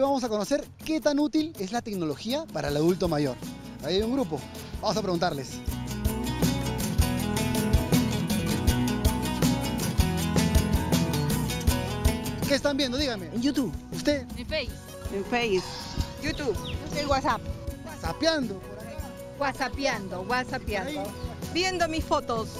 vamos a conocer qué tan útil es la tecnología para el adulto mayor. Ahí hay un grupo, vamos a preguntarles. ¿Qué están viendo? Dígame. En YouTube. ¿Usted? En Face. En Face. YouTube. En WhatsApp. Sapeando por. Whatsappeando, whatsappeando. Viendo mis fotos.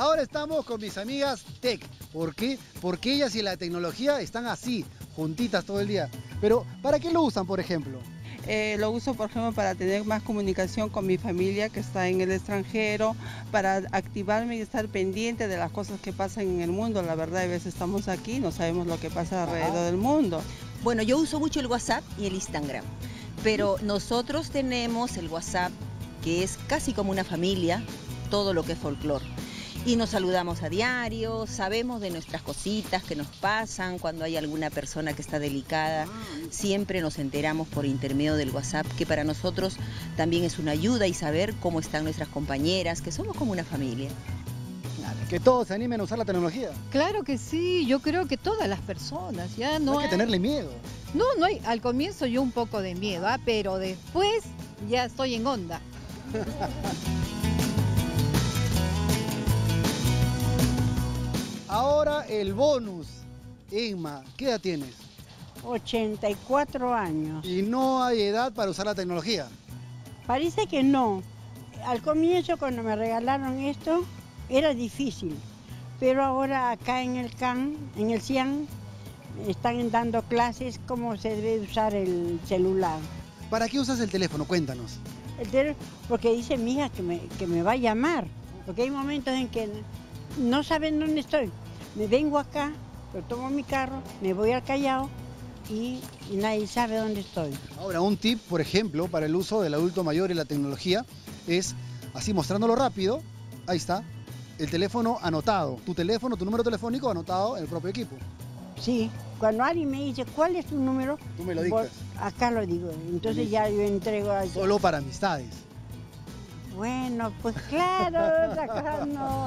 Ahora estamos con mis amigas Tech. ¿Por qué? Porque ellas y la tecnología están así, juntitas todo el día. Pero, ¿para qué lo usan, por ejemplo? Eh, lo uso, por ejemplo, para tener más comunicación con mi familia que está en el extranjero, para activarme y estar pendiente de las cosas que pasan en el mundo. La verdad, a veces estamos aquí, no sabemos lo que pasa alrededor del mundo. Bueno, yo uso mucho el WhatsApp y el Instagram, pero nosotros tenemos el WhatsApp que es casi como una familia, todo lo que es folclore. Y nos saludamos a diario, sabemos de nuestras cositas que nos pasan, cuando hay alguna persona que está delicada, siempre nos enteramos por intermedio del WhatsApp, que para nosotros también es una ayuda y saber cómo están nuestras compañeras, que somos como una familia. Que todos se animen a usar la tecnología. Claro que sí, yo creo que todas las personas, ya no, No hay que tenerle miedo. No, no hay, al comienzo yo un poco de miedo, ah, pero después ya estoy en onda. el bonus. Emma, ¿qué edad tienes? 84 años. Y no hay edad para usar la tecnología. Parece que no. Al comienzo cuando me regalaron esto era difícil, pero ahora acá en el CAN, en el CIAN, están dando clases cómo se debe usar el celular. ¿Para qué usas el teléfono? Cuéntanos. El porque dice mi hija que me, que me va a llamar, porque hay momentos en que no saben dónde estoy. Me vengo acá, pero tomo mi carro, me voy al Callao y, y nadie sabe dónde estoy. Ahora, un tip, por ejemplo, para el uso del adulto mayor y la tecnología es, así mostrándolo rápido, ahí está, el teléfono anotado. Tu teléfono, tu número telefónico anotado en el propio equipo. Sí, cuando alguien me dice, ¿cuál es tu número? Tú me lo dictas. acá lo digo, entonces ya yo entrego al... Solo para amistades. Bueno, pues claro, acá no.